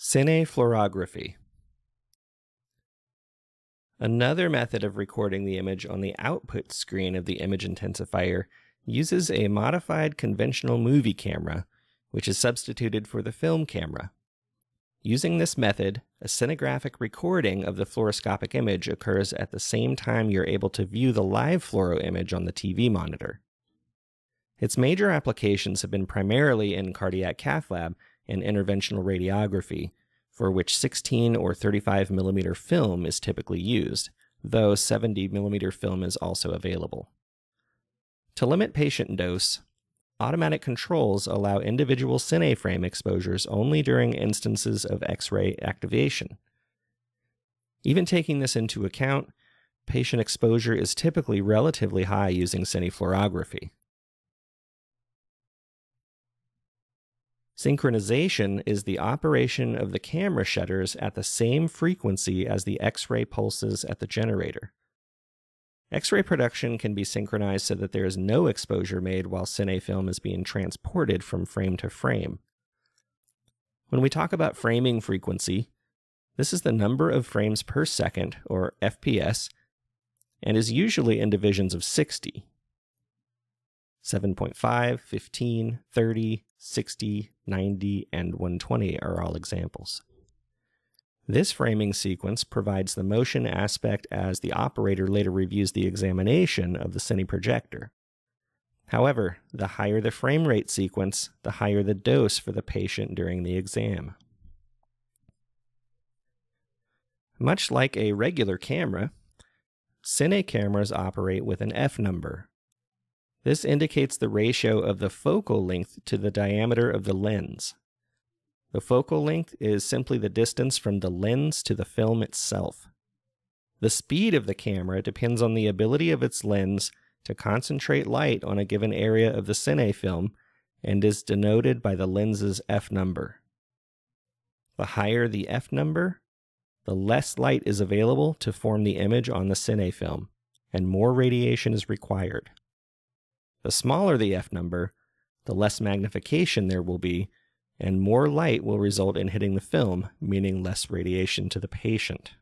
Cinefluorography. Another method of recording the image on the output screen of the image intensifier uses a modified conventional movie camera, which is substituted for the film camera. Using this method, a cinegraphic recording of the fluoroscopic image occurs at the same time you're able to view the live fluoro image on the TV monitor. Its major applications have been primarily in cardiac cath lab and interventional radiography, for which 16 or 35 millimeter film is typically used, though 70 millimeter film is also available. To limit patient dose, automatic controls allow individual cine frame exposures only during instances of X ray activation. Even taking this into account, patient exposure is typically relatively high using cinefluorography. Synchronization is the operation of the camera shutters at the same frequency as the X-ray pulses at the generator. X-ray production can be synchronized so that there is no exposure made while cinefilm is being transported from frame to frame. When we talk about framing frequency, this is the number of frames per second, or FPS, and is usually in divisions of 60. 7.5, 15, 30, 60, 90, and 120 are all examples. This framing sequence provides the motion aspect as the operator later reviews the examination of the cine projector. However, the higher the frame rate sequence, the higher the dose for the patient during the exam. Much like a regular camera, cine cameras operate with an F number, this indicates the ratio of the focal length to the diameter of the lens. The focal length is simply the distance from the lens to the film itself. The speed of the camera depends on the ability of its lens to concentrate light on a given area of the cine film and is denoted by the lens's f number. The higher the f number, the less light is available to form the image on the cine film, and more radiation is required. The smaller the f number, the less magnification there will be, and more light will result in hitting the film, meaning less radiation to the patient.